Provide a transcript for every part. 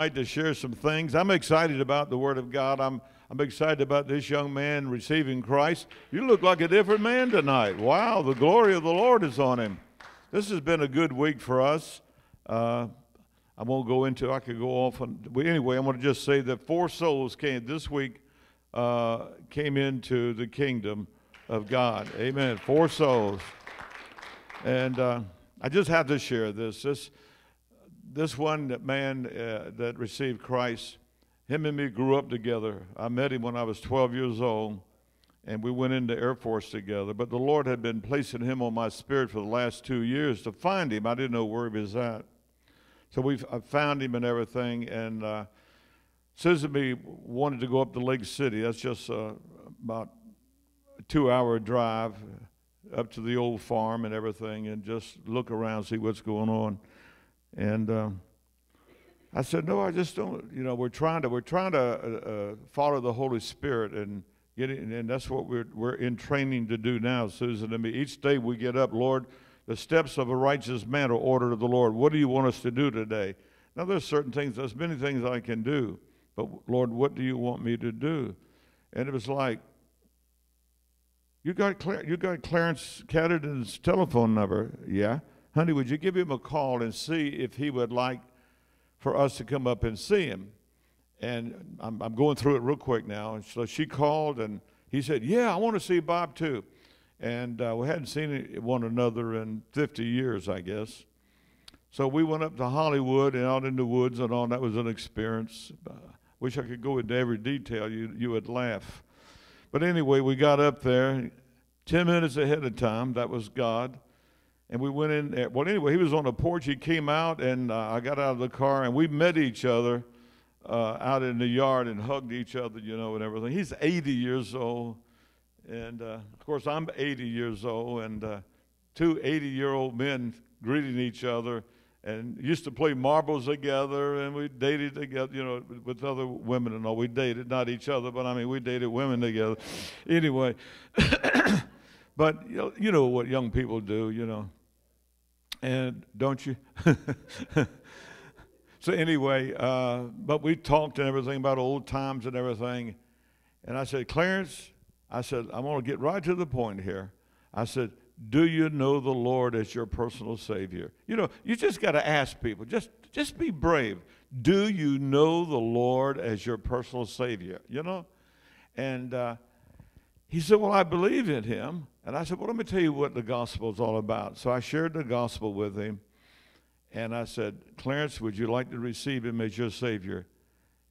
like to share some things. I'm excited about the Word of God. I'm I'm excited about this young man receiving Christ. You look like a different man tonight. Wow, the glory of the Lord is on him. This has been a good week for us. Uh, I won't go into. I could go off on. But anyway, I want to just say that four souls came this week. Uh, came into the kingdom of God. Amen. Four souls, and uh, I just have to share this. This this one man uh, that received Christ, him and me grew up together. I met him when I was 12 years old, and we went into Air Force together. But the Lord had been placing him on my spirit for the last two years to find him. I didn't know where he was at. So we found him and everything, and uh, Susan me wanted to go up to Lake City. That's just uh, about a two-hour drive up to the old farm and everything, and just look around, see what's going on. And um, I said, no, I just don't. You know, we're trying to we're trying to uh, uh, follow the Holy Spirit and get it, and that's what we're we're in training to do now, Susan and me. Each day we get up, Lord. The steps of a righteous man are ordered of the Lord. What do you want us to do today? Now, there's certain things, there's many things I can do, but Lord, what do you want me to do? And it was like, you got, Clar- you got Clarence Cadden's telephone number? Yeah honey, would you give him a call and see if he would like for us to come up and see him? And I'm, I'm going through it real quick now. And so she called and he said, Yeah, I want to see Bob too. And uh, we hadn't seen one another in 50 years, I guess. So we went up to Hollywood and out in the woods and all. That was an experience. Uh, wish I could go into every detail. You, you would laugh. But anyway, we got up there 10 minutes ahead of time. That was God and we went in. There. Well, anyway, he was on the porch. He came out, and uh, I got out of the car, and we met each other uh, out in the yard and hugged each other, you know, and everything. He's 80 years old, and uh, of course, I'm 80 years old, and uh, two 80 year old men greeting each other. And used to play marbles together, and we dated together, you know, with other women and all. We dated, not each other, but I mean, we dated women together. Anyway, but you know, you know what young people do, you know and don't you? so anyway, uh, but we talked and everything about old times and everything. And I said, Clarence, I said, I'm going to get right to the point here. I said, do you know the Lord as your personal Savior? You know, you just got to ask people. Just, just be brave. Do you know the Lord as your personal Savior? You know, and uh, he said, Well, I believe in him. And I said, Well, let me tell you what the gospel is all about. So I shared the gospel with him. And I said, Clarence, would you like to receive him as your Savior?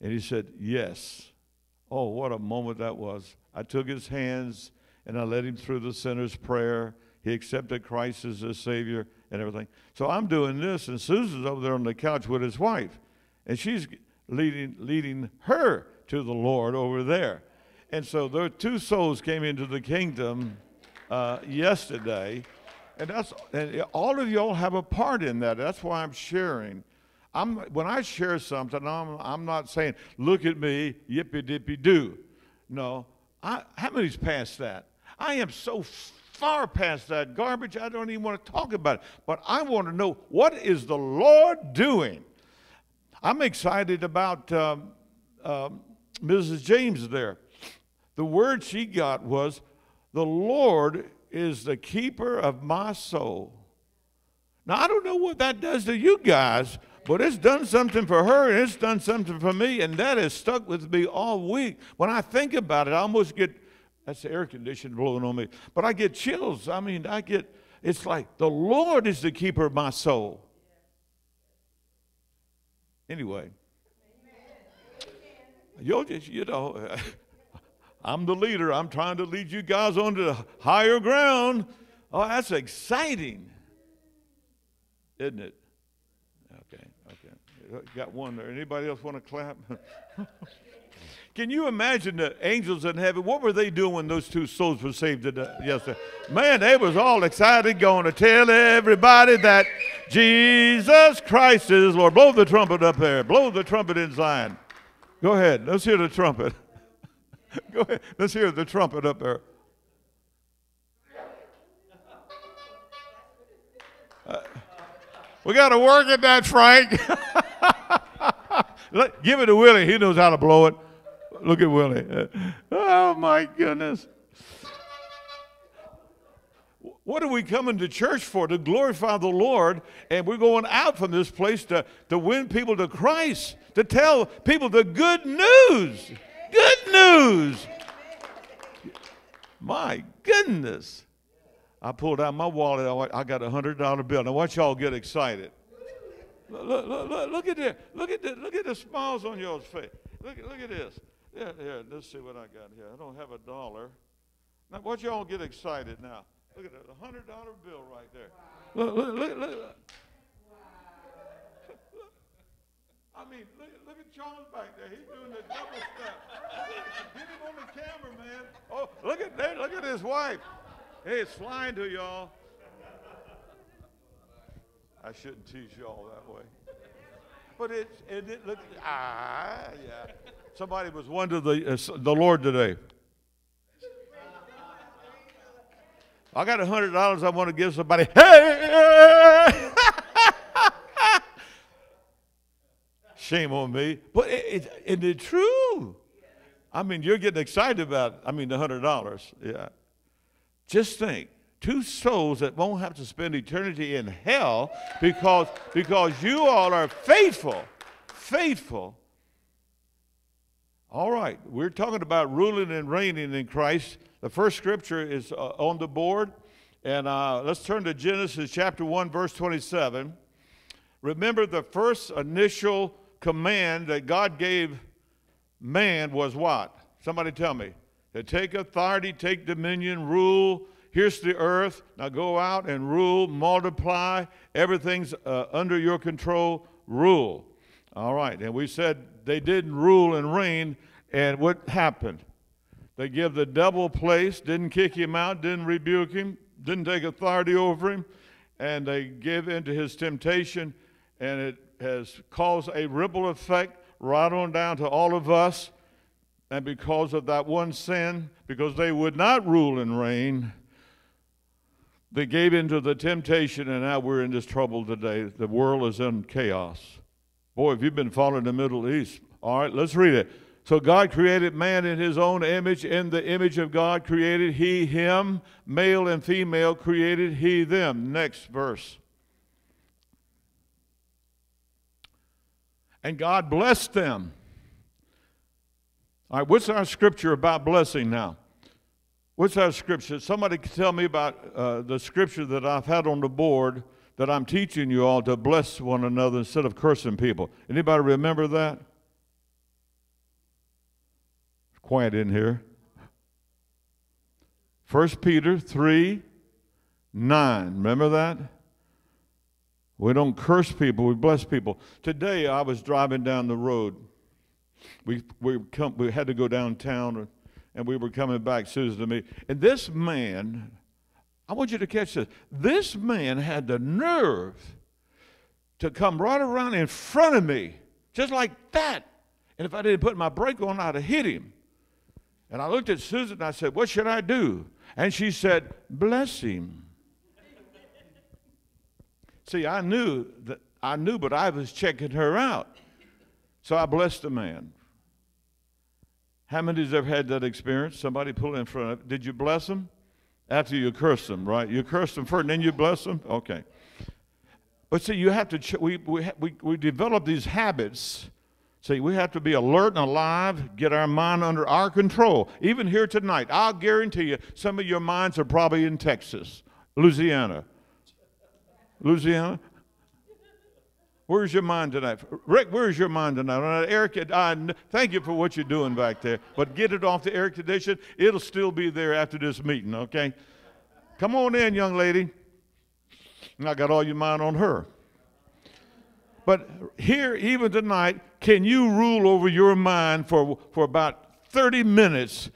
And he said, Yes. Oh, what a moment that was. I took his hands and I led him through the sinner's prayer. He accepted Christ as his Savior and everything. So I'm doing this, and Susan's over there on the couch with his wife. And she's leading, leading her to the Lord over there. And so there two souls came into the kingdom uh, yesterday. And that's and all of y'all have a part in that. That's why I'm sharing. I'm when I share something, I'm I'm not saying, look at me, yippee dippy do. No. I, how many's past that? I am so far past that garbage, I don't even want to talk about it. But I want to know what is the Lord doing? I'm excited about um, um, Mrs. James there. The word she got was, the Lord is the keeper of my soul. Now, I don't know what that does to you guys, but it's done something for her and it's done something for me, and that has stuck with me all week. When I think about it, I almost get that's the air conditioner blowing on me, but I get chills. I mean, I get it's like the Lord is the keeper of my soul. Anyway, you'll just, you know. I'm the leader. I'm trying to lead you guys onto higher ground. Oh, that's exciting, isn't it? Okay, okay. Got one there. Anybody else want to clap? Can you imagine the angels in heaven? What were they doing when those two souls were saved yesterday? Man, they was all excited, going to tell everybody that Jesus Christ is Lord. Blow the trumpet up there. Blow the trumpet in Zion. Go ahead. Let's hear the trumpet. Go ahead. Let's hear the trumpet up there. Uh, we got to work at that, Frank. Let, give it to Willie. He knows how to blow it. Look at Willie. Oh, my goodness. What are we coming to church for? To glorify the Lord. And we're going out from this place to, to win people to Christ, to tell people the good news. Good news. My goodness. I pulled out my wallet. I got a $100 bill. Now, watch y'all get excited. Look, look, look, look at this. Look at the, look at the smiles on y'all's face. Look, look at this. Yeah, here, let's see what I got here. I don't have a dollar. Now, watch y'all get excited now. Look at that, a hundred dollar bill right there. Look, look, look, look. I mean, look, look at Charles back there. He's doing the double step. Get him on the camera, man. Oh, look at. Look at his wife. Hey, it's flying to y'all. I shouldn't tease y'all that way. But it's, it, it look, ah, yeah. Somebody was one to the, uh, the Lord today. I got a hundred dollars I want to give somebody. Hey! Shame on me. But it, it, true. I mean, you're getting excited about, I mean, the hundred dollars. Yeah. Just think, two souls that won't have to spend eternity in hell because, because you all are faithful, faithful. All right, we're talking about ruling and reigning in Christ. The first scripture is uh, on the board. And uh, let's turn to Genesis chapter 1, verse 27. Remember, the first initial command that God gave man was what? Somebody tell me. To take authority, take dominion, rule. Here's the earth. Now go out and rule, multiply. Everything's uh, under your control. Rule. All right. And we said they didn't rule and reign. And what happened? They give the devil place, didn't kick him out, didn't rebuke him, didn't take authority over him, and they give into his temptation, and it has caused a ripple effect right on down to all of us. And because of that one sin, because they would not rule and reign, they gave into the temptation, and now we're in this trouble today. The world is in chaos. Boy, if you've been following the Middle East, all right, let's read it. So God created man in his own image. In the image of God created he him. Male and female created he them. Next verse. And God blessed them. All right, what's our scripture about blessing now? What's our scripture? Somebody can tell me about uh, the scripture that I've had on the board that I'm teaching you all to bless one another instead of cursing people. Anybody remember that? quiet in here. 1 Peter 3 9. Remember that? We don't curse people, we bless people. Today I was driving down the road. We, we, come, we had to go downtown and we were coming back, Susan and me. And this man, I want you to catch this. This man had the nerve to come right around in front of me, just like that. And if I didn't put my brake on, I'd have hit him. And I looked at Susan and I said, What should I do? And she said, Bless him. See, I knew that I knew, but I was checking her out. So I blessed the man. How many has ever had that experience? Somebody pull in front of Did you bless them? After you curse them, right? You curse them first and then you bless them? Okay. But see, you have to, we, we, we, we develop these habits See, we have to be alert and alive, get our mind under our control. Even here tonight, I'll guarantee you, some of your minds are probably in Texas, Louisiana. Louisiana? Where's your mind tonight? Rick, where's your mind tonight? Eric, I, thank you for what you're doing back there, but get it off the air condition. It'll still be there after this meeting, okay? Come on in, young lady. And I got all your mind on her. But here, even tonight, can you rule over your mind for, for about 30 minutes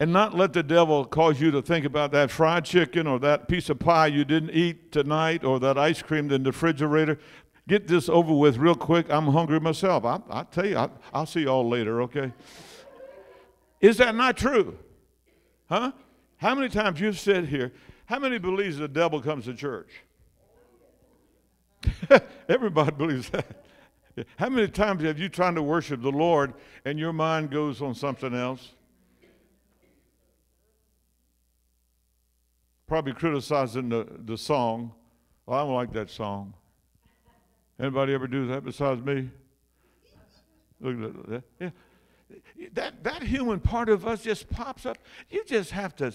and not let the devil cause you to think about that fried chicken or that piece of pie you didn't eat tonight or that ice cream in the refrigerator? Get this over with real quick. I'm hungry myself. I, will tell you, I, I'll see you all later, okay? Is that not true? Huh? How many times you've said here, how many believes the devil comes to church? Everybody believes that. How many times have you tried to worship the Lord and your mind goes on something else? Probably criticizing the, the song. Well, I don't like that song. Anybody ever do that besides me? Look at that. Yeah. That, that human part of us just pops up. You just have to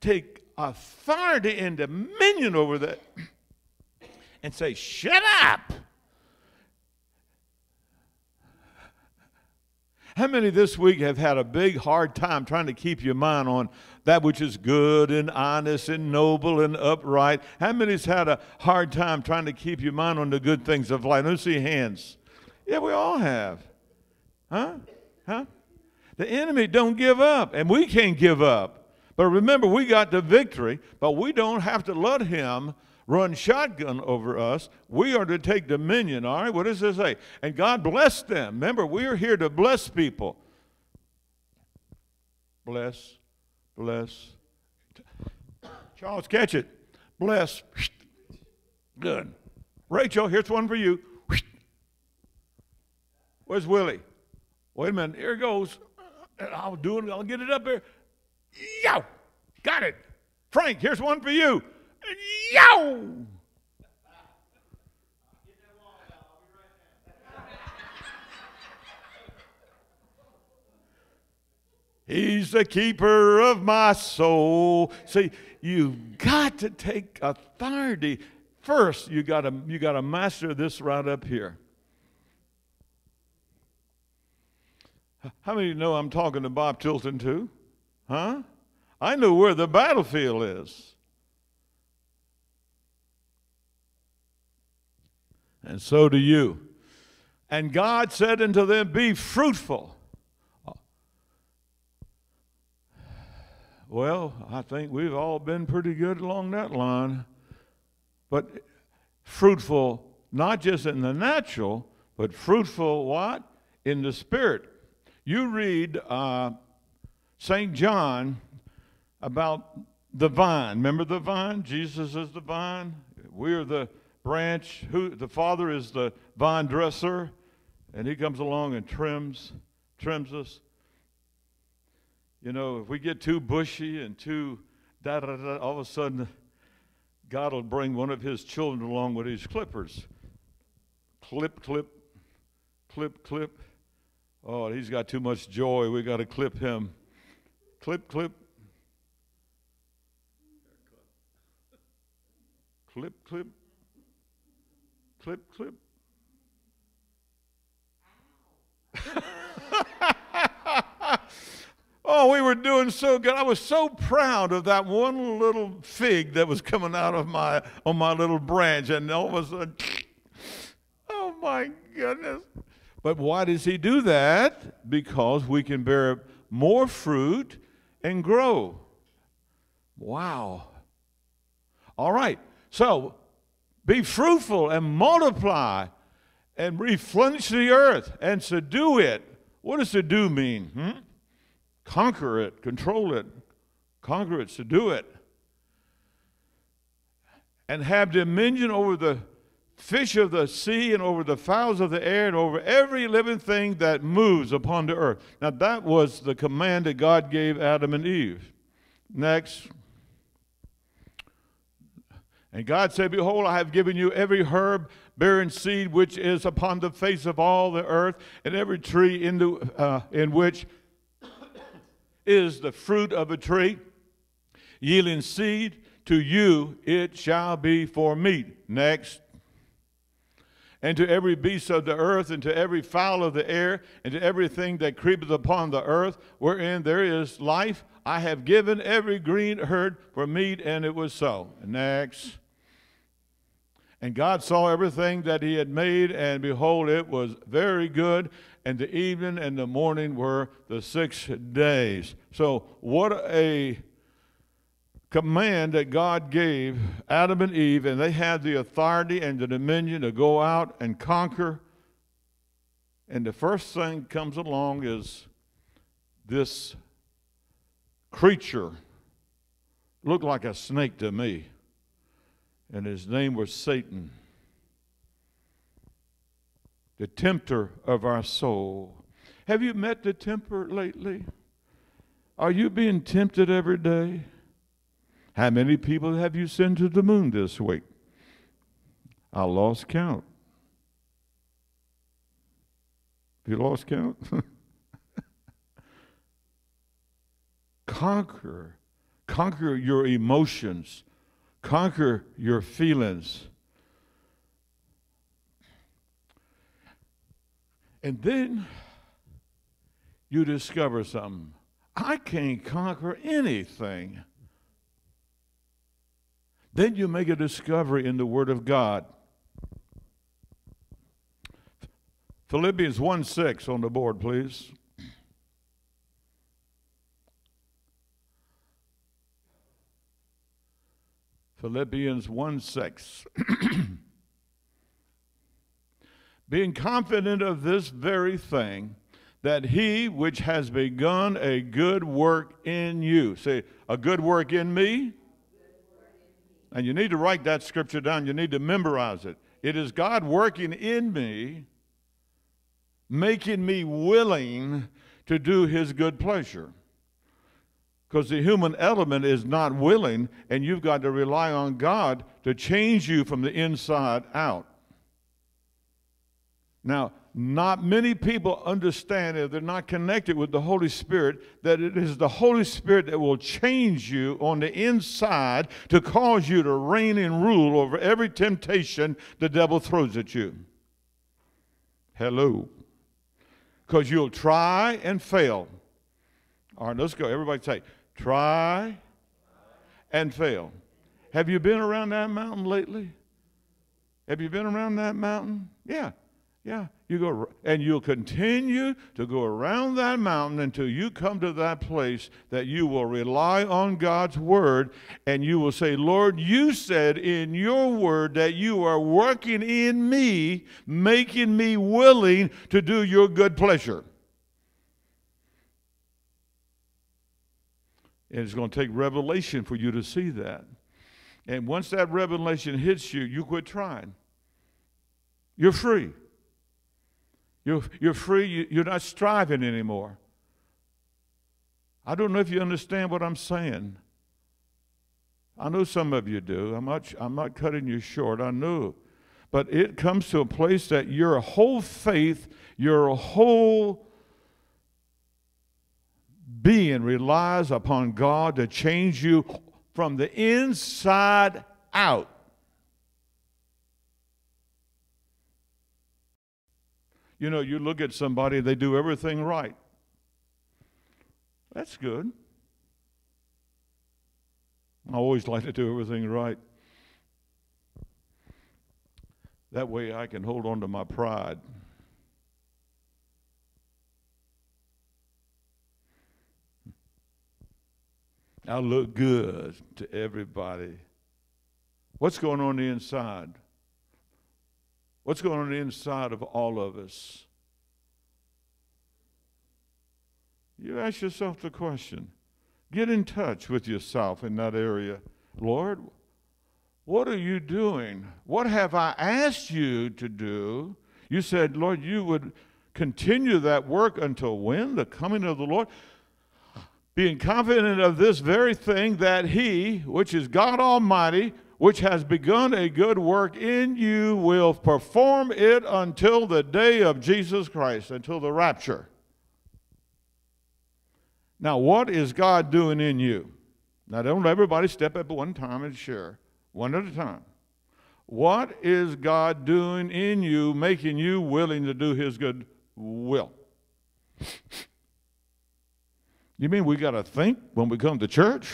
take authority and dominion over that and say, Shut up! How many this week have had a big hard time trying to keep your mind on that which is good and honest and noble and upright? How many's had a hard time trying to keep your mind on the good things of life? Let see hands. Yeah, we all have. Huh? Huh? The enemy don't give up, and we can't give up. But remember, we got the victory, but we don't have to let him run shotgun over us. We are to take dominion, all right? What does it say? And God blessed them. Remember, we are here to bless people. Bless, bless. Charles, catch it. Bless. Good. Rachel, here's one for you. Where's Willie? Wait a minute. Here goes. I'll do it. I'll get it up there. Yow! Got it. Frank, here's one for you. Yow! He's the keeper of my soul. See, you've got to take authority. First, you got to you got to master this right up here. How many know I'm talking to Bob Tilton too? Huh? I know where the battlefield is. And so do you. And God said unto them, Be fruitful. Well, I think we've all been pretty good along that line. But fruitful, not just in the natural, but fruitful what? In the spirit. You read uh, St. John about the vine. Remember the vine? Jesus is the vine. We are the branch. Who the Father is the vine dresser, and He comes along and trims, trims us. You know, if we get too bushy and too da da da, all of a sudden, God will bring one of His children along with His clippers. Clip, clip, clip, clip Oh, he's got too much joy. We got to clip him. Clip, clip. Clip, clip. Clip, clip. oh, we were doing so good. I was so proud of that one little fig that was coming out of my on my little branch, and all of a sudden, oh my goodness. But why does he do that? Because we can bear more fruit and grow. Wow. All right. So be fruitful and multiply and replenish the earth and subdue it. What does subdue mean? Hmm? Conquer it, control it, conquer it, subdue it. And have dominion over the fish of the sea and over the fowls of the air and over every living thing that moves upon the earth. Now, that was the command that God gave Adam and Eve. Next. And God said, Behold, I have given you every herb bearing seed which is upon the face of all the earth, and every tree in, the, uh, in which is the fruit of a tree, yielding seed. To you it shall be for meat. Next and to every beast of the earth, and to every fowl of the air, and to everything that creepeth upon the earth, wherein there is life, I have given every green herb for meat, and it was so. Next. And God saw everything that he had made, and behold, it was very good. And the evening and the morning were the six days. So, what a command that God gave Adam and Eve, and they had the authority and the dominion to go out and conquer. And the first thing comes along is this creature looked like a snake to me, and his name was Satan. the tempter of our soul. Have you met the tempter lately? Are you being tempted every day? How many people have you sent to the moon this week? I lost count. You lost count? conquer. Conquer your emotions. Conquer your feelings. And then you discover something. I can't conquer anything. Then you make a discovery in the Word of God. Philippians 1 6 on the board, please. Philippians 1 6. Being confident of this very thing, that he which has begun a good work in you, say, a good work in me. And you need to write that scripture down. You need to memorize it. It is God working in me, making me willing to do his good pleasure. Because the human element is not willing, and you've got to rely on God to change you from the inside out. Now, not many people understand if they're not connected with the Holy Spirit that it is the Holy Spirit that will change you on the inside to cause you to reign and rule over every temptation the devil throws at you. Hello. Because you'll try and fail. All right, let's go. Everybody say, Try and fail. Have you been around that mountain lately? Have you been around that mountain? Yeah. Yeah, you go and you'll continue to go around that mountain until you come to that place that you will rely on God's word and you will say, "Lord, you said in your word that you are working in me, making me willing to do your good pleasure." And it's going to take revelation for you to see that. And once that revelation hits you, you quit trying. You're free. You're, you're free. You're not striving anymore. I don't know if you understand what I'm saying. I know some of you do. I'm not, I'm not cutting you short. I know. But it comes to a place that your whole faith, your whole being relies upon God to change you from the inside out. You know, you look at somebody, they do everything right. That's good. I always like to do everything right. That way I can hold on to my pride. I look good to everybody. What's going on the inside? What's going on the inside of all of us? You ask yourself the question. Get in touch with yourself in that area. Lord, what are you doing? What have I asked you to do? You said, Lord, you would continue that work until when? The coming of the Lord being confident of this very thing that he, which is God Almighty, which has begun a good work in you, will perform it until the day of Jesus Christ, until the rapture. Now, what is God doing in you? Now, don't everybody step up at one time and share, one at a time. What is God doing in you, making you willing to do His good will? You mean we got to think when we come to church?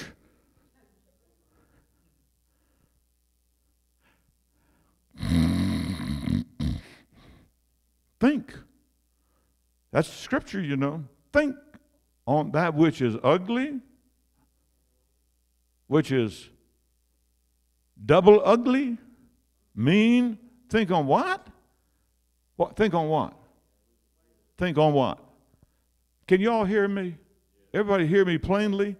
think. That's scripture, you know. Think on that which is ugly, which is double ugly, mean. Think on what? What? Think on what? Think on what? Can you all hear me? Everybody hear me plainly?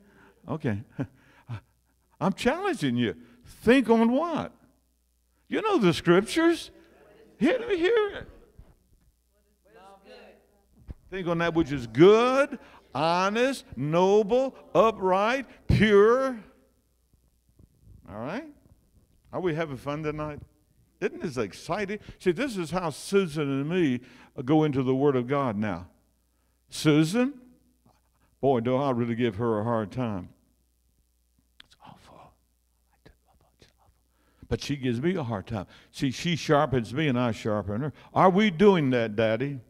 Okay. I'm challenging you. Think on what? You know the scriptures. Hear me hear it. Think on that which is good, honest, noble, upright, pure. All right? Are we having fun tonight? Isn't this exciting? See, this is how Susan and me go into the Word of God now. Susan, boy, do I really give her a hard time. It's awful. But she gives me a hard time. See, she sharpens me and I sharpen her. Are we doing that, Daddy?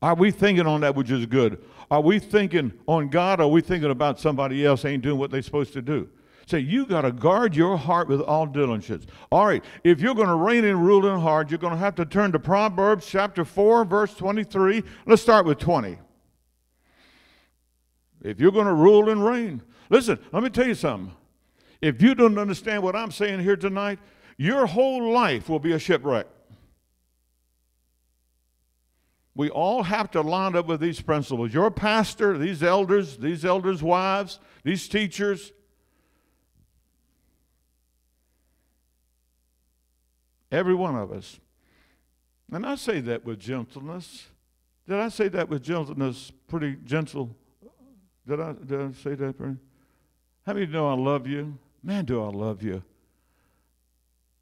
Are we thinking on that which is good? Are we thinking on God? Or are we thinking about somebody else ain't doing what they're supposed to do? Say, you got to guard your heart with all diligence. All right, if you're going to reign and rule in heart, you're going to have to turn to Proverbs chapter 4, verse 23. Let's start with 20. If you're going to rule and reign, listen, let me tell you something. If you don't understand what I'm saying here tonight, your whole life will be a shipwreck. We all have to line up with these principles. Your pastor, these elders, these elders' wives, these teachers, every one of us. And I say that with gentleness. Did I say that with gentleness? Pretty gentle. Did I, did I say that? How many know I love you? Man, do I love you.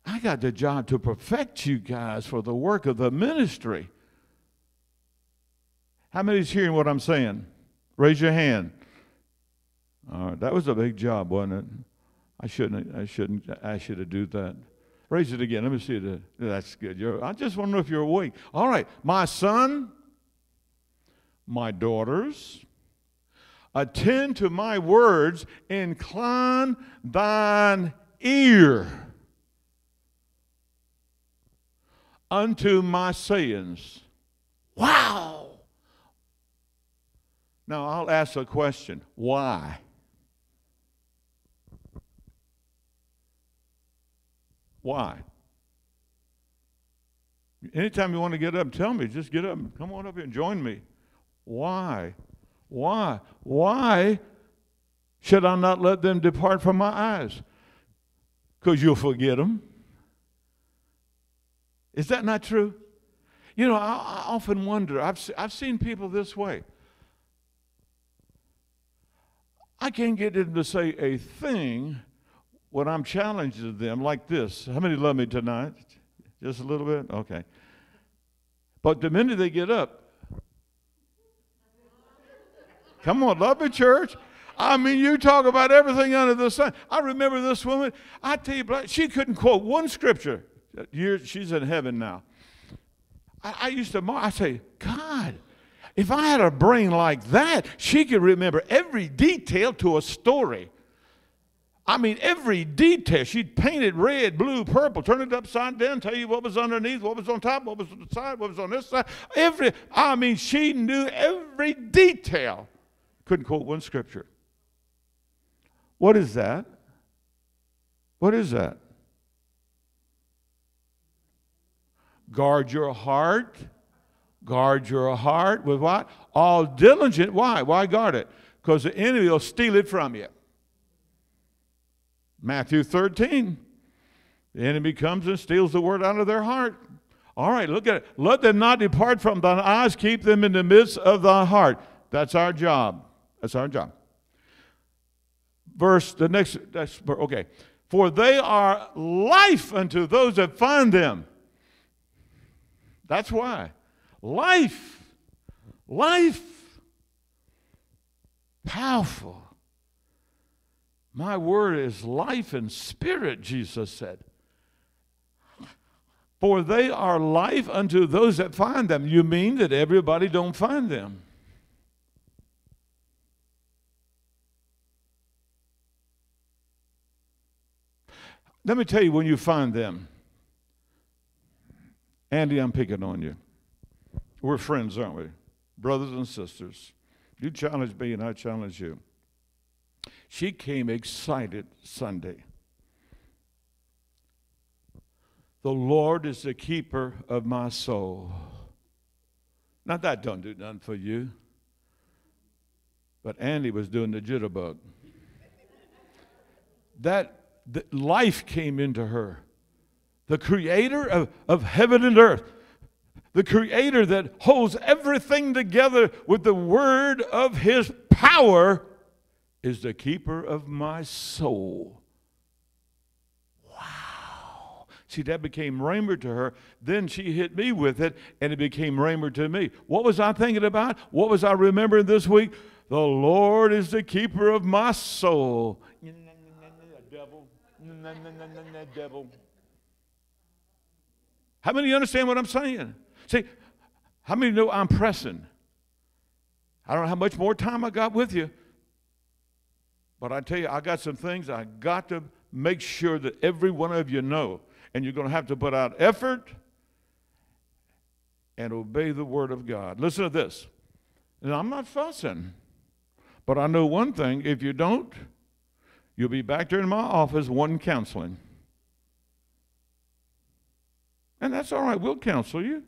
I got the job to perfect you guys for the work of the ministry. How many's hearing what I'm saying? Raise your hand. All right, that was a big job, wasn't it? I shouldn't. I shouldn't ask you to do that. Raise it again. Let me see it. That's good. You're, I just want to know if you're awake. All right, my son, my daughters, attend to my words. Incline thine ear unto my sayings. Wow. Now, I'll ask a question why? Why? Anytime you want to get up, tell me. Just get up. Come on up here and join me. Why? Why? Why should I not let them depart from my eyes? Because you'll forget them. Is that not true? You know, I, I often wonder. I've, I've seen people this way. I can't get them to say a thing when I'm challenging them like this. How many love me tonight? Just a little bit? Okay. But the minute they get up, come on, love me, church. I mean, you talk about everything under the sun. I remember this woman, I tell you, she couldn't quote one scripture. She's in heaven now. I, used to, I say, God, if I had a brain like that, she could remember every detail to a story. I mean, every detail. She'd paint it red, blue, purple, turn it upside down, tell you what was underneath, what was on top, what was on the side, what was on this side. Every, I mean, she knew every detail. Couldn't quote one scripture. What is that? What is that? Guard your heart Guard your heart with what? All diligent. Why? Why guard it? Because the enemy will steal it from you. Matthew 13. The enemy comes and steals the word out of their heart. All right, look at it. Let them not depart from thine eyes, keep them in the midst of thy heart. That's our job. That's our job. Verse, the next, that's, okay. For they are life unto those that find them. That's why. Life. Life. Powerful. My word is life and spirit, Jesus said. For they are life unto those that find them. You mean that everybody don't find them? Let me tell you when you find them. Andy, I'm picking on you. We're friends, aren't we? Brothers and sisters. You challenge me and I challenge you. She came excited Sunday. The Lord is the keeper of my soul. Now that don't do nothing for you. But Andy was doing the jitterbug. that the life came into her. The creator of, of heaven and earth the creator that holds everything together with the word of his power, is the keeper of my soul. Wow. See, that became Rhema to her. Then she hit me with it, and it became Rhema to me. What was I thinking about? What was I remembering this week? The Lord is the keeper of my soul. Devil. How many understand what I'm saying? See, how many know I'm pressing? I don't know how much more time I got with you, but I tell you, I got some things I got to make sure that every one of you know. And you're going to have to put out effort and obey the Word of God. Listen to this. And I'm not fussing, but I know one thing if you don't, you'll be back there in my office wanting counseling. And that's all right, we'll counsel you.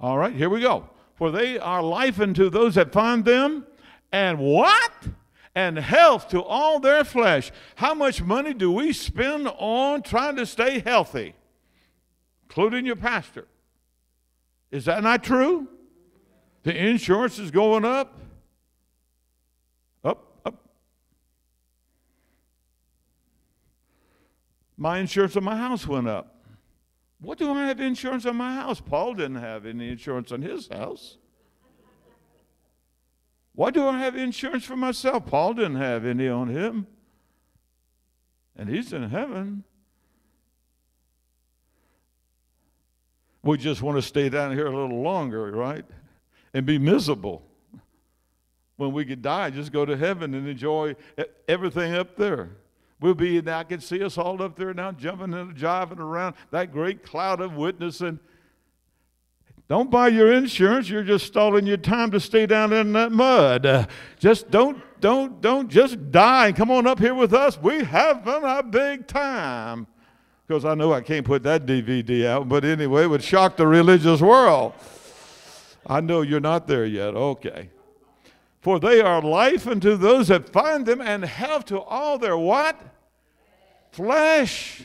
All right, here we go. For they are life unto those that find them, and what? And health to all their flesh. How much money do we spend on trying to stay healthy? Including your pastor. Is that not true? The insurance is going up. Up, up. My insurance on my house went up. What do I have insurance on my house? Paul didn't have any insurance on his house. Why do I have insurance for myself? Paul didn't have any on him. And he's in heaven. We just want to stay down here a little longer, right? And be miserable. When we could die, just go to heaven and enjoy everything up there. We'll be, I can see us all up there now jumping and jiving around that great cloud of witnessing. Don't buy your insurance. You're just stalling your time to stay down in that mud. Uh, just don't, don't, don't just die. And come on up here with us. We having a big time. Because I know I can't put that DVD out, but anyway, it would shock the religious world. I know you're not there yet. Okay. For they are life unto those that find them and health to all their what? Flesh.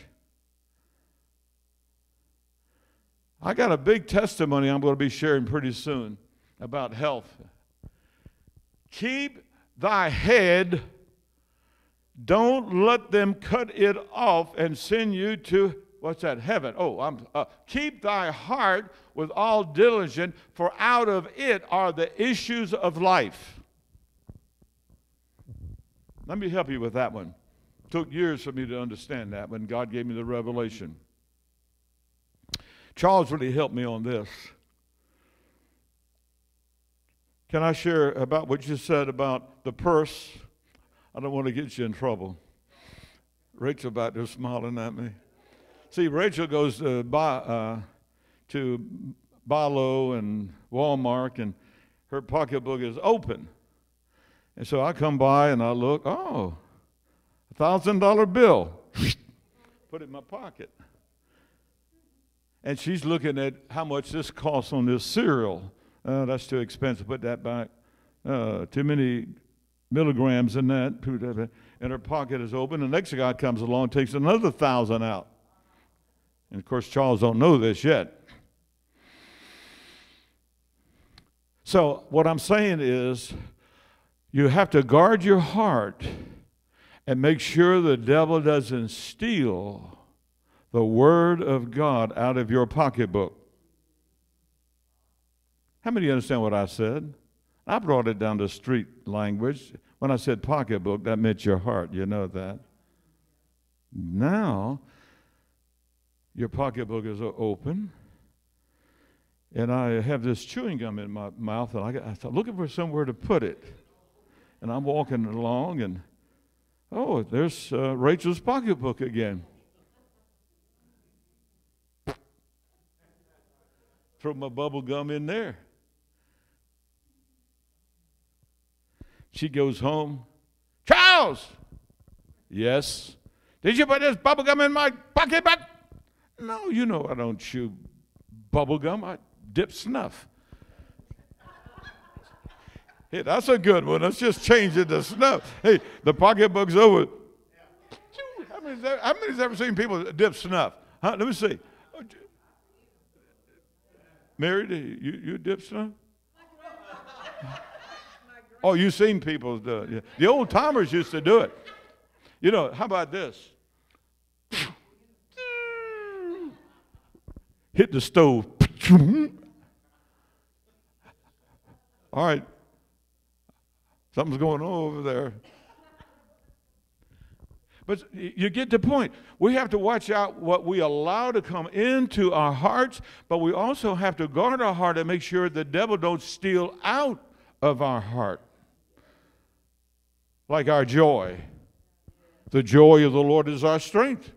I got a big testimony I'm going to be sharing pretty soon about health. Keep thy head, don't let them cut it off and send you to what's that? Heaven. Oh, I'm, uh, keep thy heart with all diligence, for out of it are the issues of life. Let me help you with that one. It took years for me to understand that when God gave me the revelation. Charles really helped me on this. Can I share about what you said about the purse? I don't want to get you in trouble. Rachel back there smiling at me. See, Rachel goes to buy, uh, to Bi-Lo and Walmart, and her pocketbook is open. And so I come by and I look, oh, a thousand dollar bill. Put it in my pocket. And she's looking at how much this costs on this cereal. Uh, that's too expensive. Put that back. Uh, too many milligrams in that. And her pocket is open. The next guy comes along, takes another thousand out. And of course, Charles don't know this yet. So what I'm saying is you have to guard your heart and make sure the devil doesn't steal the Word of God out of your pocketbook. How many of you understand what I said? I brought it down to street language. When I said pocketbook, that meant your heart. You know that. Now, your pocketbook is open, and I have this chewing gum in my mouth, and I, got, I thought, looking for somewhere to put it and I'm walking along, and oh, there's uh, Rachel's pocketbook again. Throw my bubble gum in there. She goes home. Charles! Yes. Did you put this bubble gum in my pocketbook? No, you know I don't chew bubble gum. I dip snuff. Hey, that's a good one. Let's just change it to snuff. Hey, the pocketbook's over. many's ever, how many's ever seen people dip snuff? Huh? Let me see. Mary, you, you dip snuff? Oh, you've seen people do it. Yeah. The old timers used to do it. You know, how about this? Hit the stove. All right. Something's going on over there. But you get the point. We have to watch out what we allow to come into our hearts, but we also have to guard our heart and make sure the devil don't steal out of our heart. Like our joy. The joy of the Lord is our strength.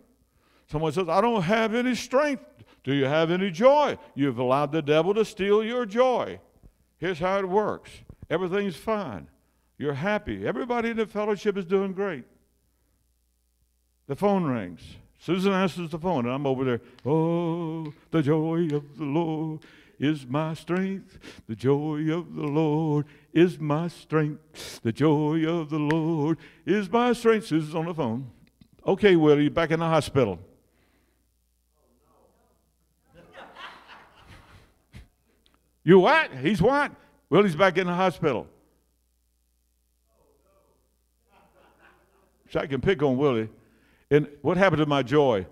Someone says, I don't have any strength. Do you have any joy? You've allowed the devil to steal your joy. Here's how it works everything's fine. You're happy. Everybody in the fellowship is doing great. The phone rings. Susan answers the phone, and I'm over there. Oh, the joy of the Lord is my strength. The joy of the Lord is my strength. The joy of the Lord is my strength. Susan's on the phone. Okay, Willie, back in the hospital. You what? He's what? Willie's back in the hospital. So I can pick on Willie. And what happened to my joy?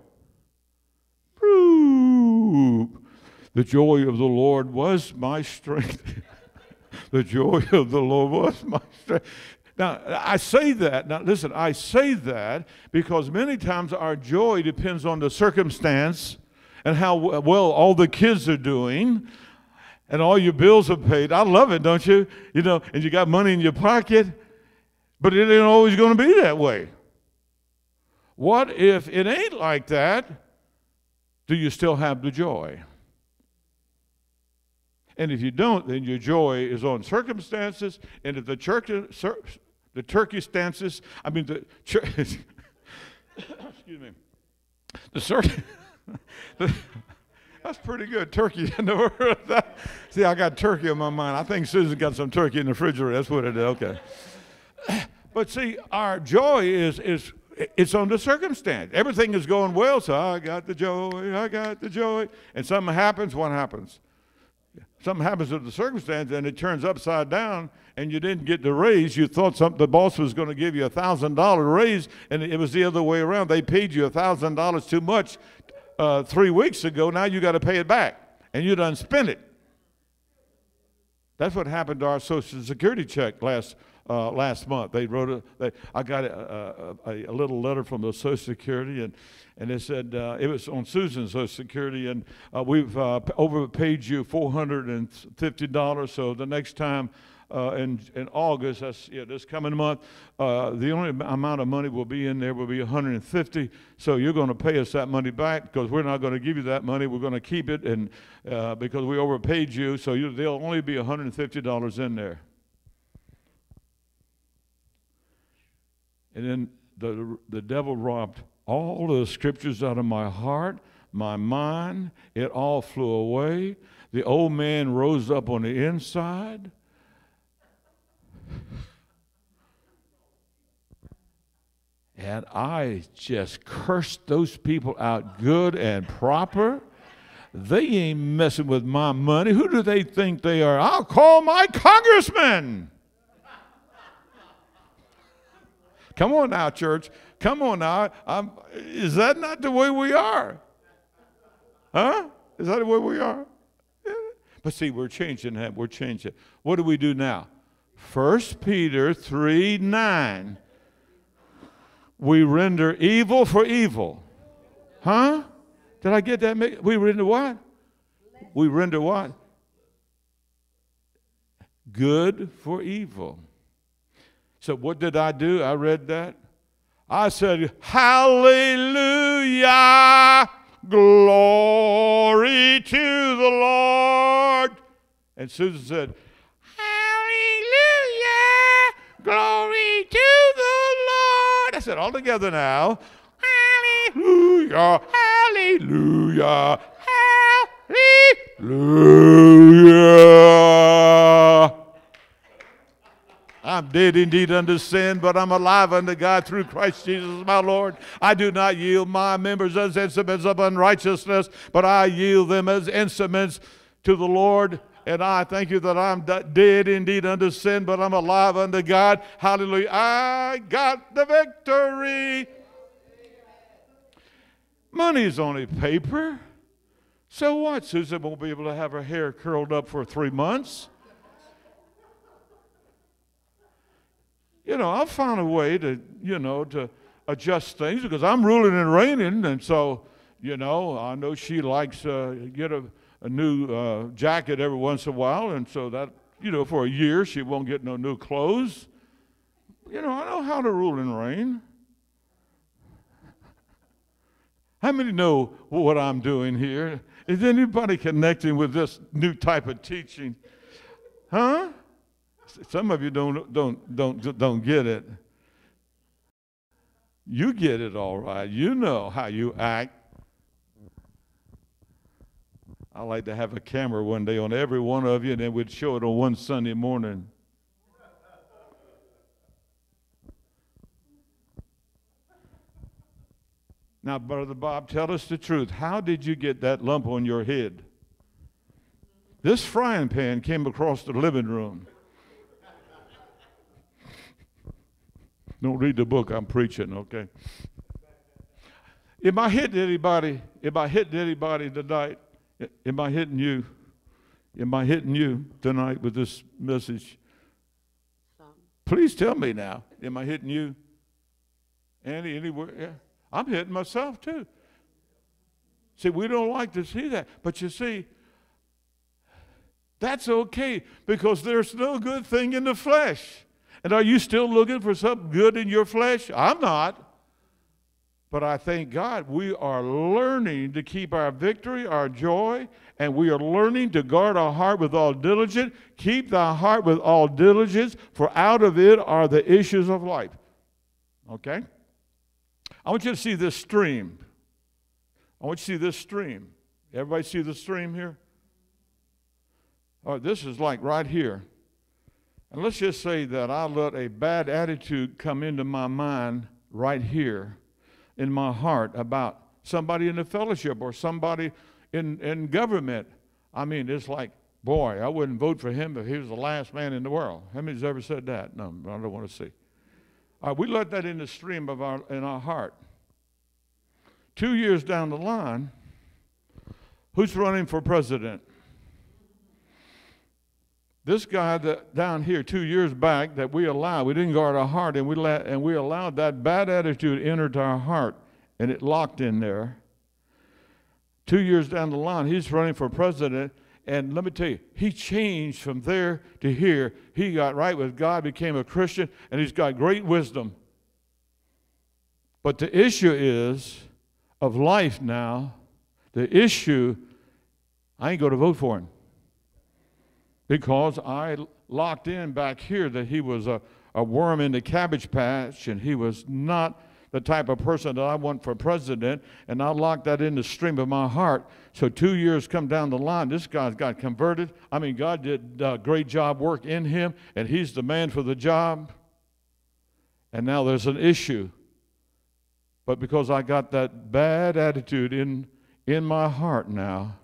The joy of the Lord was my strength. the joy of the Lord was my strength. Now, I say that, now listen, I say that because many times our joy depends on the circumstance and how well all the kids are doing and all your bills are paid. I love it, don't you? You know, and you got money in your pocket, but it ain't always going to be that way. What if it ain't like that? Do you still have the joy? And if you don't, then your joy is on circumstances. And if the church, the turkey stances, I mean the church, excuse me, the circuit. That's pretty good. Turkey. See, I got turkey on my mind. I think Susan got some turkey in the refrigerator. That's what it is. Okay. But see, our joy is is it's on the circumstance. Everything is going well, so I got the joy, I got the joy. And something happens, what happens? Something happens to the circumstance and it turns upside down and you didn't get the raise. You thought something, the boss was going to give you a $1,000 raise and it was the other way around. They paid you a $1,000 too much uh, three weeks ago. Now you got to pay it back and you done spent it. That's what happened to our Social Security check last uh, last month. They wrote a, they, I got a, a, a, little letter from the Social Security, and, and they said uh, it was on Susan's Social Security, and uh, we've uh, overpaid you $450. So the next time uh, in, in August, that's yeah, this coming month, uh, the only amount of money will be in there will be 150. So you're going to pay us that money back because we're not going to give you that money. We're going to keep it, and uh, because we overpaid you, so you, there'll only be 150 dollars in there. And then the, the devil robbed all the scriptures out of my heart, my mind. It all flew away. The old man rose up on the inside. And I just cursed those people out good and proper. They ain't messing with my money. Who do they think they are? I'll call my congressman. Come on now, church. Come on now. I'm, is that not the way we are? Huh? Is that the way we are? Yeah. But see, we're changing that. We're changing. What do we do now? First Peter 3 9. We render evil for evil. Huh? Did I get that? We render what? We render what? Good for evil. So, what did I do? I read that. I said, Hallelujah, glory to the Lord. And Susan said, Hallelujah, glory to the Lord. I said, all together now. Hallelujah, hallelujah, hallelujah. I'm I'm dead indeed unto sin, but I'm alive unto God through Christ Jesus my Lord. I do not yield my members as instruments of unrighteousness, but I yield them as instruments to the Lord. And I thank you that I'm dead indeed unto sin, but I'm alive unto God. Hallelujah. I got the victory. Money's only paper. So what? Susan won't be able to have her hair curled up for three months. You know, I'll find a way to, you know, to adjust things because I'm ruling and reigning. And so, you know, I know she likes uh, get a, a new uh, jacket every once in a while. And so that, you know, for a year she won't get no new clothes. You know, I know how to rule and reign. How many know what I'm doing here? Is anybody connecting with this new type of teaching? Huh? Some of you don't don't don't don't get it. You get it all right. You know how you act. I like to have a camera one day on every one of you, and then we'd show it on one Sunday morning. Now, Brother Bob, tell us the truth. How did you get that lump on your head? This frying pan came across the living room. Don't read the book I'm preaching, okay? Am I hitting anybody? Am I hitting anybody tonight? Am I hitting you? Am I hitting you tonight with this message? Please tell me now. Am I hitting you? Annie, anywhere? Yeah. I'm hitting myself too. See, we don't like to see that. But you see, that's okay because there's no good thing in the flesh. And are you still looking for something good in your flesh? I'm not. But I thank God we are learning to keep our victory, our joy, and we are learning to guard our heart with all diligence. Keep thy heart with all diligence, for out of it are the issues of life. Okay? I want you to see this stream. I want you to see this stream. Everybody see the stream here? All right, this is like right here. And let's just say that I let a bad attitude come into my mind right here in my heart about somebody in the fellowship or somebody in, in government. I mean, it's like, boy, I wouldn't vote for him if he was the last man in the world. How many's ever said that? No, I don't want to see. Uh, we let that in the stream of our, in our heart. Two years down the line, who's running for president? This guy that down here two years back that we allowed, we didn't guard our heart, and we let, and we allowed that bad attitude enter to our heart, and it locked in there. Two years down the line, he's running for president, and let me tell you, he changed from there to here. He got right with God, became a Christian, and he's got great wisdom. But the issue is of life now, the issue, I ain't going to vote for him. Because I locked in back here that he was a, a worm in the cabbage patch and he was not the type of person that I want for president, and I locked that in the stream of my heart. So two years come down the line, this guy's got converted. I mean, God did a great job work in him, and he's the man for the job. And now there's an issue. But because I got that bad attitude in, in my heart now,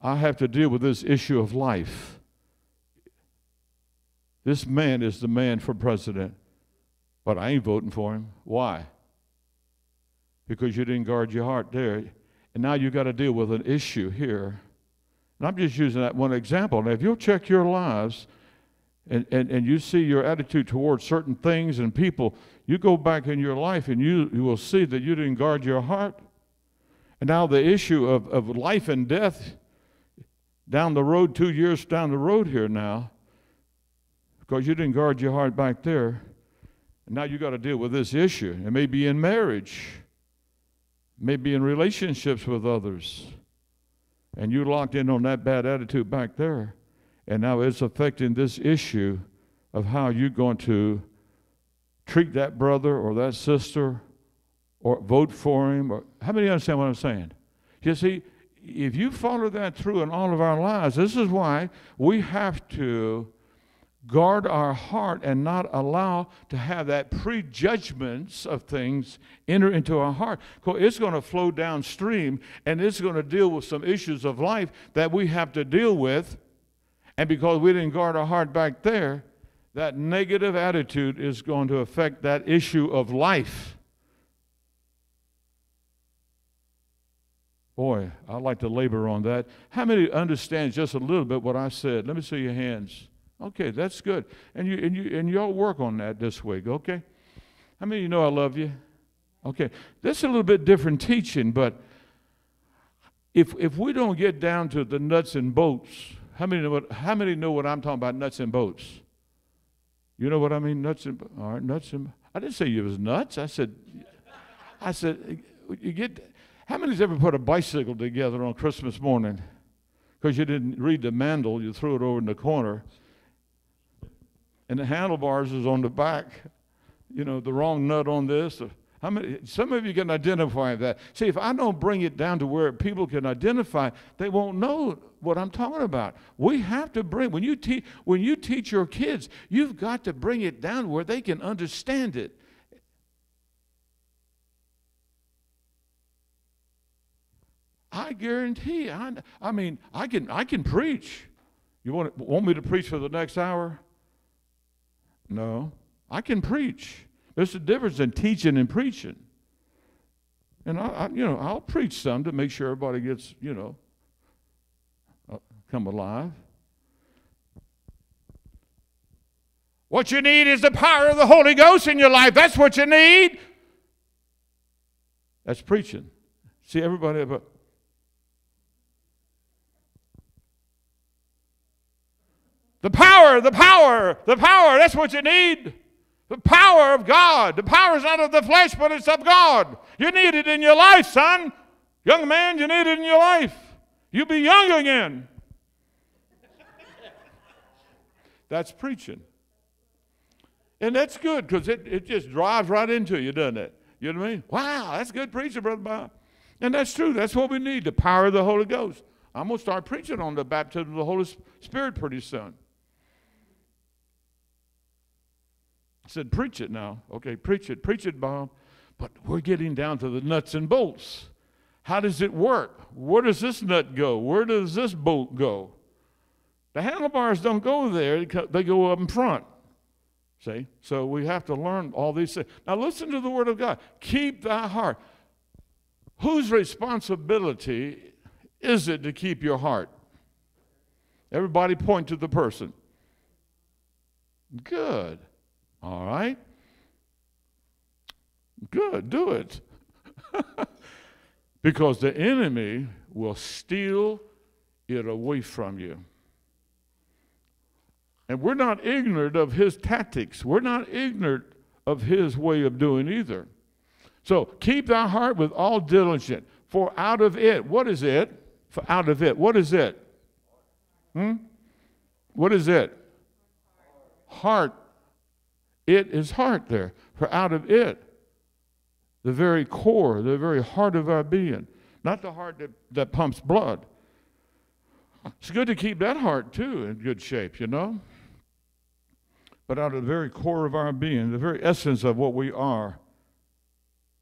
I have to deal with this issue of life. This man is the man for president. But I ain't voting for him. Why? Because you didn't guard your heart there. And now you've got to deal with an issue here. And I'm just using that one example. Now, if you'll check your lives and, and, and you see your attitude towards certain things and people, you go back in your life and you, you will see that you didn't guard your heart. And now the issue of, of life and death down the road, two years down the road here now, because you didn't guard your heart back there. And now you got to deal with this issue. It may be in marriage, maybe in relationships with others. And you locked in on that bad attitude back there. And now it's affecting this issue of how you're going to treat that brother or that sister or vote for him. Or, how many understand what I'm saying? You see, if you follow that through in all of our lives, this is why we have to guard our heart and not allow to have that prejudgments of things enter into our heart. It's going to flow downstream and it's going to deal with some issues of life that we have to deal with. And because we didn't guard our heart back there, that negative attitude is going to affect that issue of life. Boy, I'd like to labor on that. How many understand just a little bit what I said? Let me see your hands. Okay, that's good. And you and you and y'all work on that this week, okay? How many of you know I love you? Okay. That's a little bit different teaching, but if if we don't get down to the nuts and bolts, how many know what how many know what I'm talking about, nuts and bolts? You know what I mean? Nuts and all right, nuts and I didn't say you was nuts. I said I said you get how many's ever put a bicycle together on Christmas morning? Because you didn't read the manual, you threw it over in the corner. And the handlebars is on the back. You know, the wrong nut on this. How many, some of you can identify that. See, if I don't bring it down to where people can identify, they won't know what I'm talking about. We have to bring when you teach when you teach your kids, you've got to bring it down where they can understand it. I guarantee. I, I mean, I can I can preach. You want want me to preach for the next hour? No, I can preach. There's a difference in teaching and preaching. And I, I you know, I'll preach some to make sure everybody gets, you know, uh, come alive. What you need is the power of the Holy Ghost in your life. That's what you need. That's preaching. See, everybody, The power, the power, the power. That's what you need. The power of God. The power is not of the flesh, but it's of God. You need it in your life, son. Young man, you need it in your life. You'll be young again. That's preaching. And that's good because it, it just drives right into you, doesn't it? You know what I mean? Wow, that's good preaching, Brother Bob. And that's true. That's what we need the power of the Holy Ghost. I'm going to start preaching on the baptism of the Holy Spirit pretty soon. I said, Preach it now. Okay, preach it. Preach it, Bob. But we're getting down to the nuts and bolts. How does it work? Where does this nut go? Where does this bolt go? The handlebars don't go there, they go up in front. See? So we have to learn all these things. Now listen to the word of God. Keep thy heart. Whose responsibility is it to keep your heart? Everybody point to the person. Good. All right? Good, do it. because the enemy will steal it away from you. And we're not ignorant of his tactics. We're not ignorant of his way of doing either. So keep thy heart with all diligence, for out of it, what is it? For out of it, what is it? Hmm? What is it? Heart it is heart there. For out of it, the very core, the very heart of our being, not the heart that, that pumps blood. It's good to keep that heart too in good shape, you know? But out of the very core of our being, the very essence of what we are,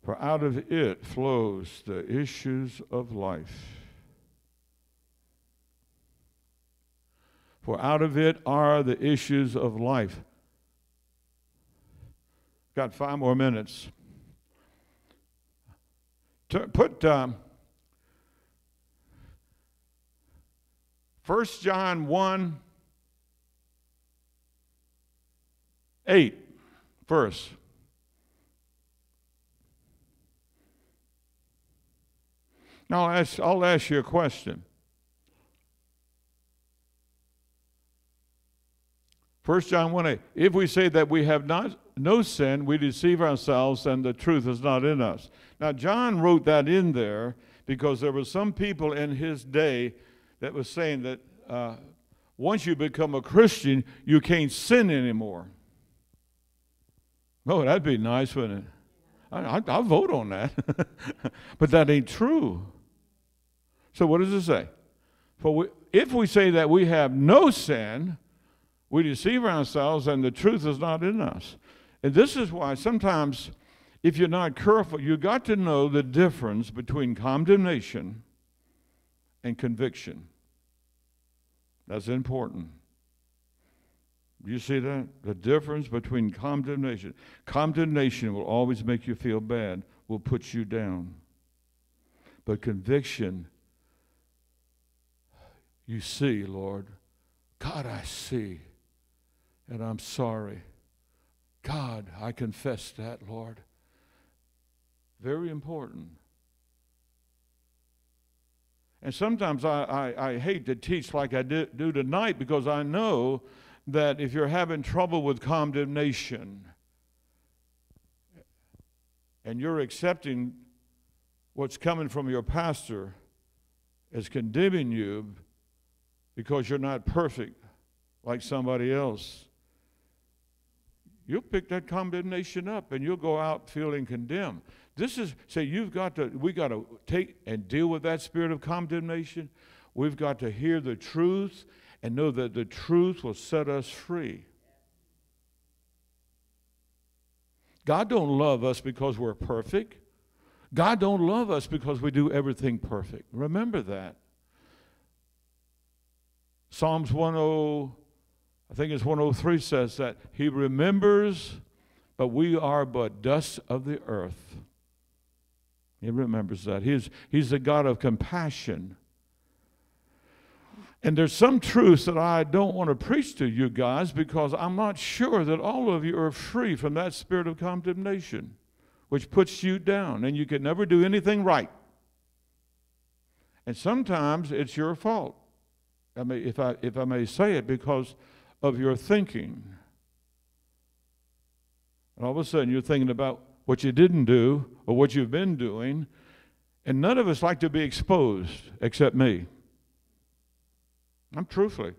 for out of it flows the issues of life. For out of it are the issues of life. Got five more minutes. Put um, 1 John 1 8 verse. Now I'll ask, I'll ask you a question. 1 John 1 8. If we say that we have not no sin, we deceive ourselves and the truth is not in us. Now, John wrote that in there because there were some people in his day that was saying that uh, once you become a Christian, you can't sin anymore. Oh, that'd be nice, wouldn't it? I, I, I'll vote on that. but that ain't true. So, what does it say? For we, if we say that we have no sin, We deceive ourselves, and the truth is not in us. And this is why sometimes, if you're not careful, you got to know the difference between condemnation and conviction. That's important. You see that? The difference between condemnation. Condemnation will always make you feel bad, will put you down. But conviction, you see, Lord, God, I see, and I'm sorry. God, I confess that, Lord. Very important. And sometimes I, I, I, hate to teach like I do tonight because I know that if you're having trouble with condemnation and you're accepting what's coming from your pastor as condemning you because you're not perfect like somebody else, you'll pick that condemnation up and you'll go out feeling condemned. This is say you've got to we got to take and deal with that spirit of condemnation. We've got to hear the truth and know that the truth will set us free. God don't love us because we're perfect. God don't love us because we do everything perfect. Remember that. Psalms 10 I think it's 103 says that he remembers but we are but dust of the earth. He remembers that. He's, he's a God of compassion. And there's some truths that I don't want to preach to you guys because I'm not sure that all of you are free from that spirit of condemnation, which puts you down and you can never do anything right. And sometimes it's your fault. I mean, if, I, if I may say it, because of your thinking. And all of a sudden you're thinking about what you didn't do or what you've been doing, and none of us like to be exposed except me. I'm truthfully.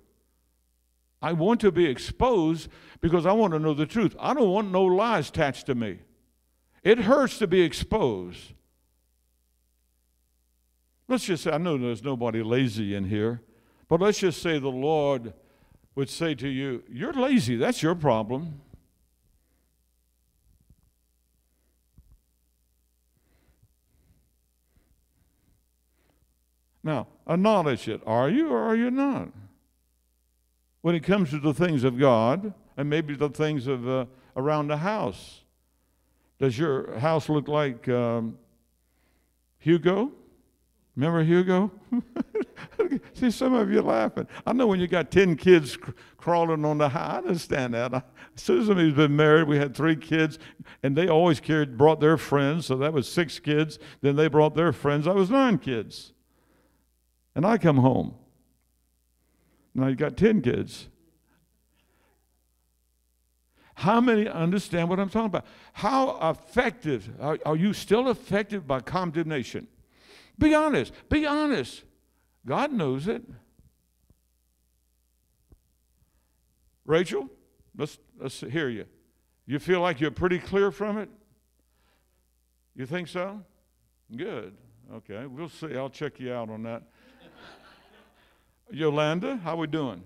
I want to be exposed because I want to know the truth. I don't want no lies attached to me. It hurts to be exposed. Let's just say, I know there's nobody lazy in here, but let's just say the Lord would say to you, You're lazy. That's your problem. Now, acknowledge it. Are you or are you not? When it comes to the things of God and maybe the things of uh, around the house, does your house look like um, Hugo? Remember Hugo? See, some of you laughing. I know when you got 10 kids cr- crawling on the high, I understand that. I, Susan has been married. We had three kids, and they always carried, brought their friends. So that was six kids. Then they brought their friends. That was nine kids. And I come home. Now you got 10 kids. How many understand what I'm talking about? How effective are, are, you still affected by condemnation? Be honest. Be honest. God knows it. Rachel, let's, let's hear you. You feel like you're pretty clear from it? You think so? Good. Okay, we'll see. I'll check you out on that. Yolanda, how we doing?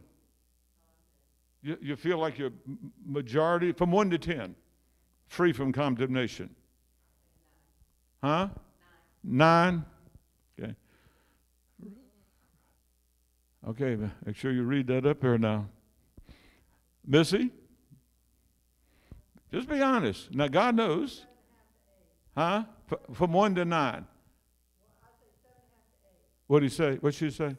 You, you feel like you're majority, from 1 to 10, free from condemnation? Huh? Nine. Okay. Okay, make sure you read that up here now. Missy? Just be honest. Now, God knows. Huh? F- from 1 to 9. What did he say? What should he say?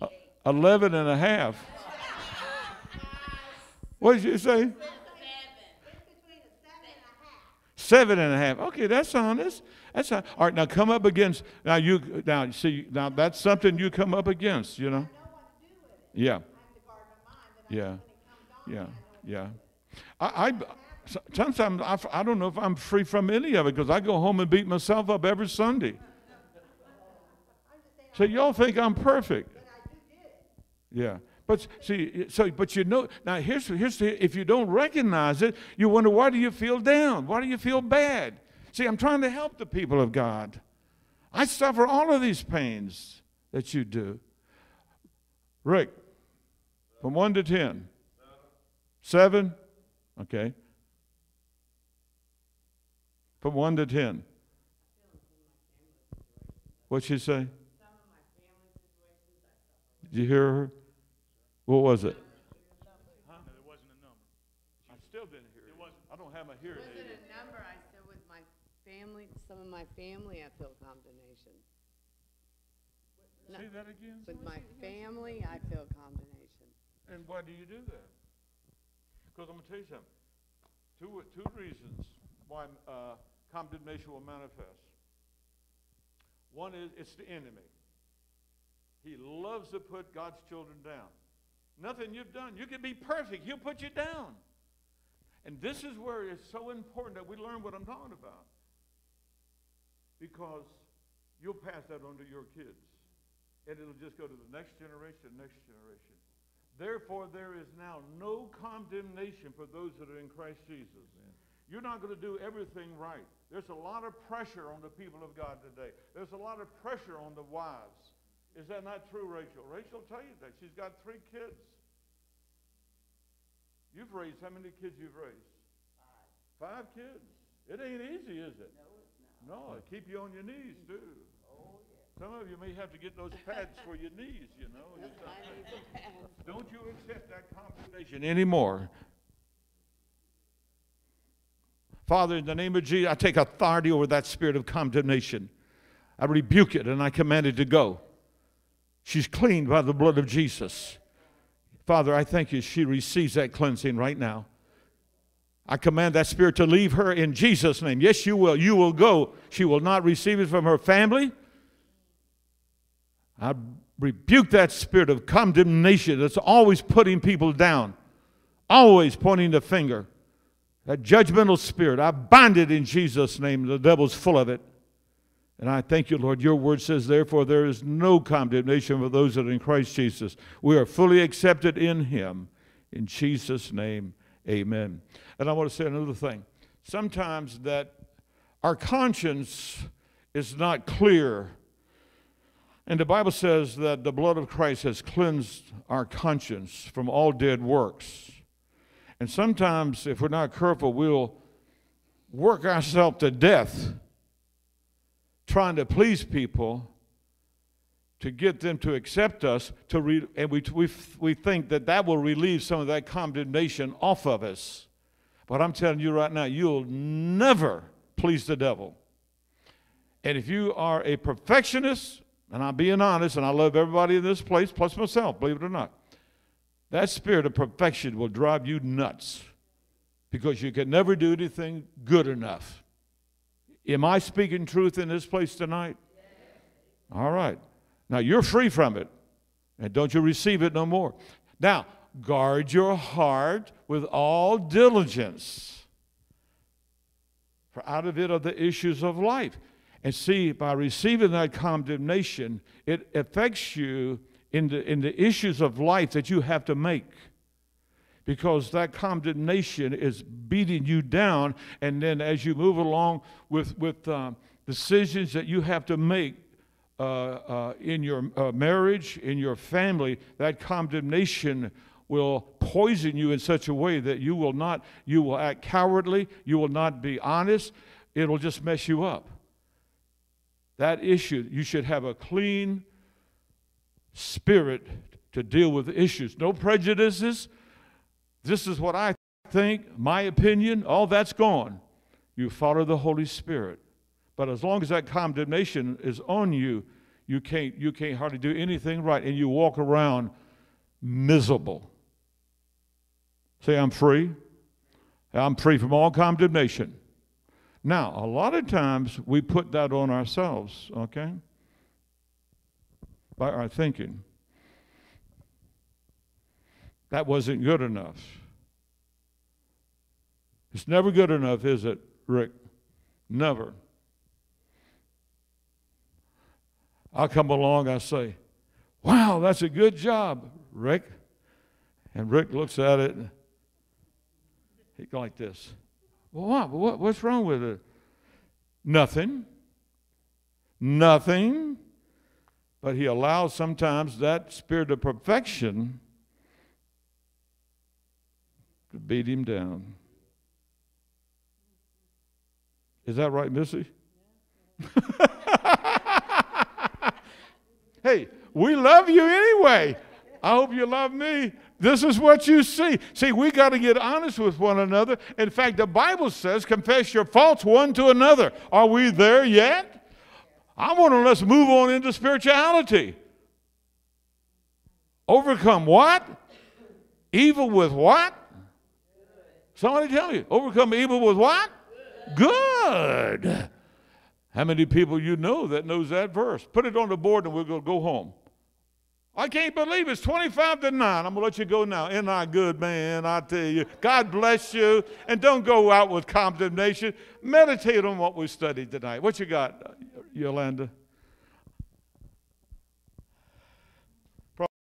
Uh, 11 and a half. What did you say? Seven and a half. Okay, that's honest. That's not, all right. Now come up against now you now see now that's something you come up against. You know. Yeah. Yeah. Yeah. Yeah. I, I sometimes I, I don't know if I'm free from any of it because I go home and beat myself up every Sunday. So y'all think I'm perfect. Yeah. But see, so but you know now here's here's the, if you don't recognize it, you wonder why do you feel down? Why do you feel bad? See, I'm trying to help the people of God. I suffer all of these pains that you do. Rick, From 1 to 10? 7? Okay. From 1 to 10. What'd she say? Did you hear her? What was it? Huh? No, there wasn't a number. I still didn't hear It wasn't. I don't have my hearing Was it a number? I said with my family, some of my family, I feel condemnation. No. Say that again? With my family, I feel condemnation. And why do you do that? Because I'm going to tell you something. Two, two reasons why uh, condemnation will manifest. One is it's the enemy. He loves to put God's children down. Nothing you've done. You can be perfect. He'll put you down. And this is where it's so important that we learn what I'm talking about. Because you'll pass that on to your kids. And it'll just go to the next generation, next generation. Therefore, there is now no condemnation for those that are in Christ Jesus. You're not going to do everything right. There's a lot of pressure on the people of God today. There's a lot of pressure on the wives. Is that not true, Rachel? Rachel will tell you that. She's got three kids. You've raised, how many kids you've raised? Five. Five kids. It ain't easy, is it? No, it's not. No, it keep you on your knees, too. Oh, yeah. Some of you may have to get those pads for your knees, you know. I need some pads. Don't you accept that condemnation anymore. Father, in the name of Jesus, I take authority over that spirit of condemnation. I rebuke it and I command it to go. She's cleaned by the blood of Jesus. Father, I thank you. She receives that cleansing right now. I command that spirit to leave her in Jesus' name. Yes, you will. You will go. She will not receive it from her family. I rebuke that spirit of condemnation that's always putting people down, always pointing the finger. That judgmental spirit, I bind it in Jesus' name. The devil's full of it. And I thank you, Lord. Your word says, therefore, there is no condemnation for those that are in Christ Jesus. We are fully accepted in him. In Jesus' name, amen. And I want to say another thing. Sometimes that our conscience is not clear. And the Bible says that the blood of Christ has cleansed our conscience from all dead works. And sometimes, if we're not careful, we'll work ourselves to death trying to please people to get them to accept us to re- and we, we, we think that that will relieve some of that condemnation off of us but i'm telling you right now you'll never please the devil and if you are a perfectionist and i'm being honest and i love everybody in this place plus myself believe it or not that spirit of perfection will drive you nuts because you can never do anything good enough Am I speaking truth in this place tonight? All right. Now you're free from it. And don't you receive it no more. Now, guard your heart with all diligence. For out of it are the issues of life. And see, by receiving that condemnation, it affects you in the, in the issues of life that you have to make because that condemnation is beating you down. And then as you move along with, with uh, decisions that you have to make uh, uh, in your uh, marriage, in your family, that condemnation will poison you in such a way that you will not, you will act cowardly, you will not be honest, it'll just mess you up. That issue, you should have a clean spirit to deal with issues. No prejudices, this is what I think, my opinion, all that's gone. You follow the Holy Spirit. But as long as that condemnation is on you, you can't, you can't hardly do anything right, and you walk around miserable. Say, I'm free. I'm free from all condemnation. Now, a lot of times we put that on ourselves, okay? By our thinking. That wasn't good enough. It's never good enough, is it, Rick? Never. I'll come along, I say, Wow, that's a good job, Rick. And Rick looks at it, he like this. Well, what, what? What's wrong with it? Nothing. Nothing. But he allows sometimes that spirit of perfection to beat him down. Is that right, Missy? hey, we love you anyway. I hope you love me. This is what you see. See, we got to get honest with one another. In fact, the Bible says, confess your faults one to another. Are we there yet? I want to let's move on into spirituality. Overcome what? Evil with what? Somebody tell me. Overcome evil with what? Good. How many people you know that knows that verse? Put it on the board and we're going to go home. I can't believe it's 25 to 9. I'm going to let you go now. Ain't I good, man? I tell you. God bless you. And don't go out with condemnation. Meditate on what we studied tonight. What you got, Yolanda?